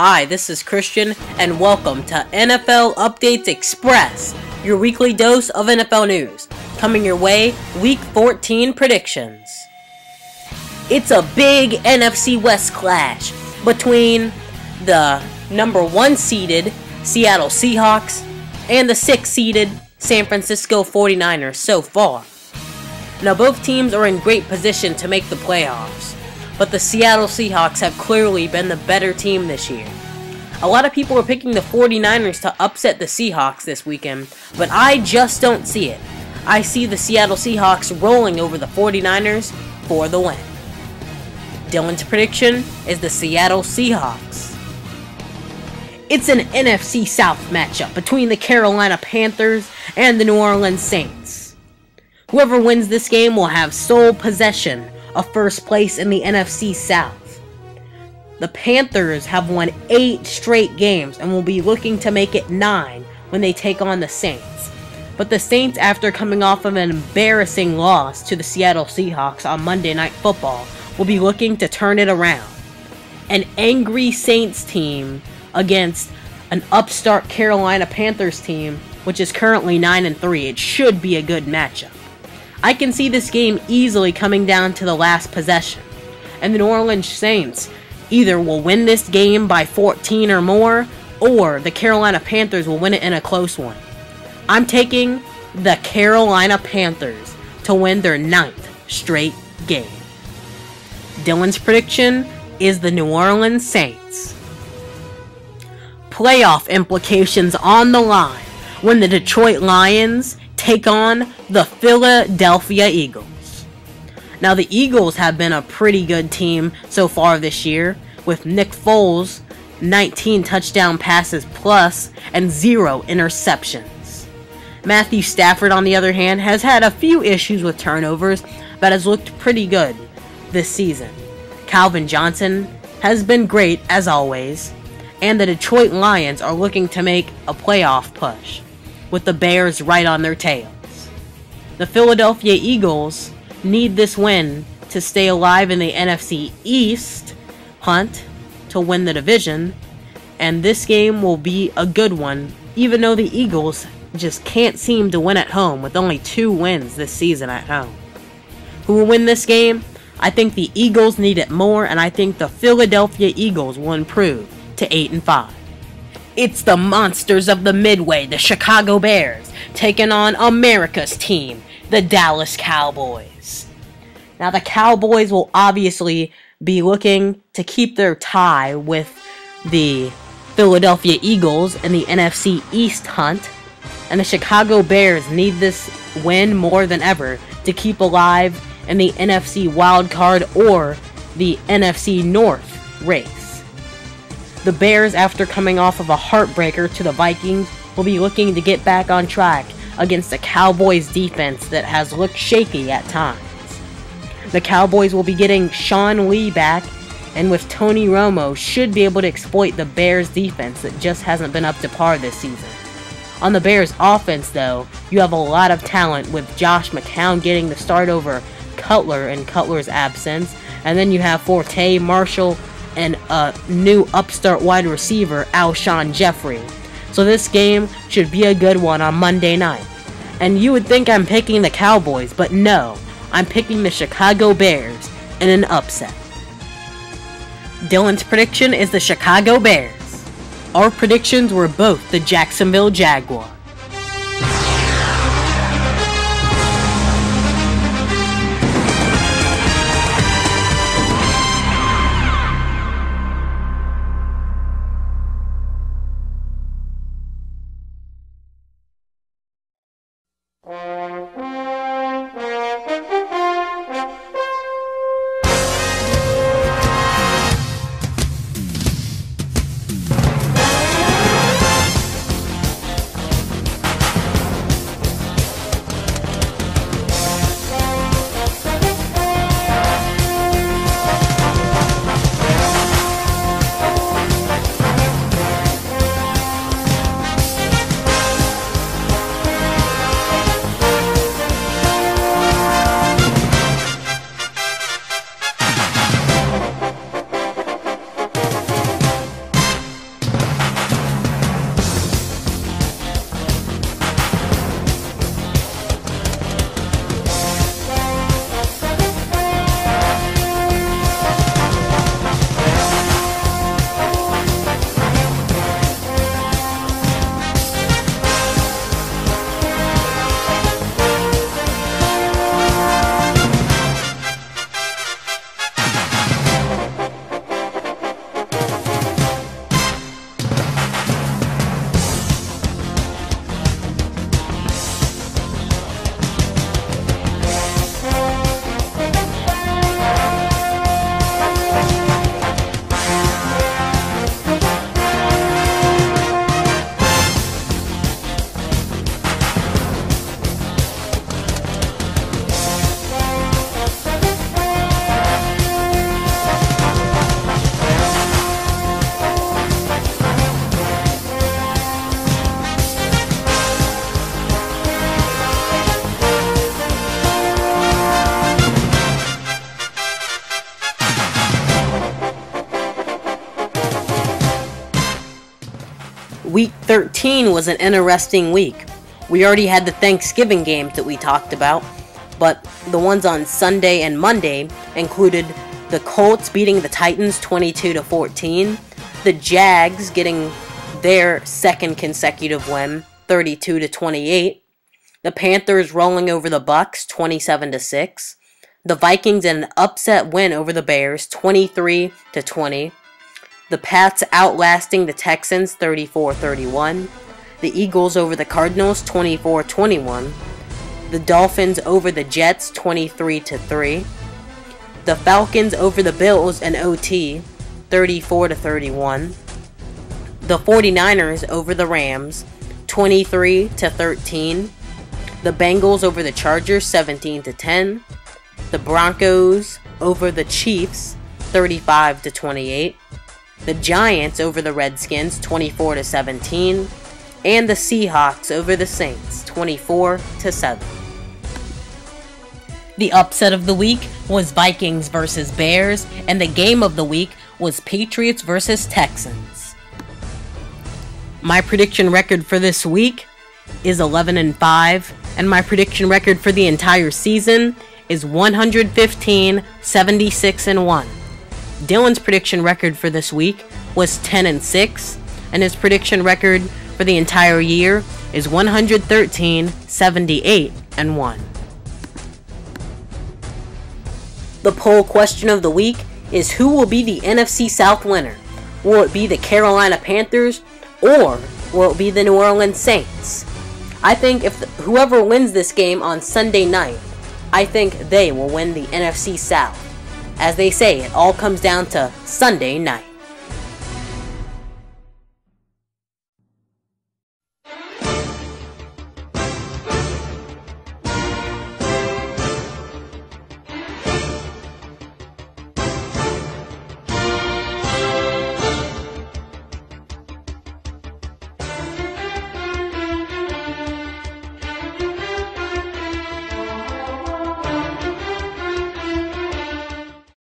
Hi, this is Christian, and welcome to NFL Updates Express, your weekly dose of NFL news. Coming your way, Week 14 predictions. It's a big NFC West clash between the number one seeded Seattle Seahawks and the six seeded San Francisco 49ers so far. Now, both teams are in great position to make the playoffs but the Seattle Seahawks have clearly been the better team this year. A lot of people are picking the 49ers to upset the Seahawks this weekend, but I just don't see it. I see the Seattle Seahawks rolling over the 49ers for the win. Dylan's prediction is the Seattle Seahawks. It's an NFC South matchup between the Carolina Panthers and the New Orleans Saints. Whoever wins this game will have sole possession a first place in the NFC South. The Panthers have won eight straight games and will be looking to make it nine when they take on the Saints. But the Saints, after coming off of an embarrassing loss to the Seattle Seahawks on Monday Night Football, will be looking to turn it around. An angry Saints team against an upstart Carolina Panthers team, which is currently 9 and 3. It should be a good matchup. I can see this game easily coming down to the last possession. And the New Orleans Saints either will win this game by 14 or more, or the Carolina Panthers will win it in a close one. I'm taking the Carolina Panthers to win their ninth straight game. Dylan's prediction is the New Orleans Saints. Playoff implications on the line when the Detroit Lions take on the Philadelphia Eagles. Now, the Eagles have been a pretty good team so far this year, with Nick Foles 19 touchdown passes plus and zero interceptions. Matthew Stafford, on the other hand, has had a few issues with turnovers, but has looked pretty good this season. Calvin Johnson has been great as always, and the Detroit Lions are looking to make a playoff push with the Bears right on their tails. The Philadelphia Eagles need this win to stay alive in the NFC East hunt to win the division, and this game will be a good one, even though the Eagles just can't seem to win at home with only two wins this season at home. Who will win this game? I think the Eagles need it more, and I think the Philadelphia Eagles will improve to 8 and 5. It's the monsters of the Midway, the Chicago Bears, taking on America's team, the Dallas Cowboys. Now, the Cowboys will obviously be looking to keep their tie with the Philadelphia Eagles in the NFC East hunt, and the Chicago Bears need this win more than ever to keep alive in the NFC wildcard or the NFC North race. The Bears, after coming off of a heartbreaker to the Vikings, will be looking to get back on track against the Cowboys defense that has looked shaky at times. The Cowboys will be getting Sean Lee back, and with Tony Romo, should be able to exploit the Bears defense that just hasn't been up to par this season. On the Bears offense, though, you have a lot of talent with Josh McCown getting the start over Cutler in Cutler's absence, and then you have Forte, Marshall, a new upstart wide receiver, Alshon Jeffery. So this game should be a good one on Monday night. And you would think I'm picking the Cowboys, but no, I'm picking the Chicago Bears in an upset. Dylan's prediction is the Chicago Bears. Our predictions were both the Jacksonville Jaguars. Uh... Week 13 was an interesting week. We already had the Thanksgiving games that we talked about, but the ones on Sunday and Monday included the Colts beating the Titans 22 to 14, the Jags getting their second consecutive win 32 to 28, the Panthers rolling over the Bucs 27 to 6, the Vikings in an upset win over the Bears 23 to 20, the Pats outlasting the Texans 34-31, the Eagles over the Cardinals 24-21, the Dolphins over the Jets 23 to 3, the Falcons over the Bills in OT 34 to 31, the 49ers over the Rams 23 to 13, the Bengals over the Chargers 17 to 10, the Broncos over the Chiefs 35 to 28, the Giants over the Redskins 24 to 17, and the Seahawks over the Saints 24 to 7. The upset of the week was Vikings versus Bears, and the game of the week was Patriots versus Texans. My prediction record for this week is 11 and 5, and my prediction record for the entire season is 115, 76 and 1. Dylan's prediction record for this week was 10 and 6, and his prediction record for the entire year is 113, 78 and 1. The poll question of the week is who will be the NFC South winner? Will it be the Carolina Panthers or will it be the New Orleans Saints? I think if whoever wins this game on Sunday night, I think they will win the NFC South. As they say, it all comes down to Sunday night.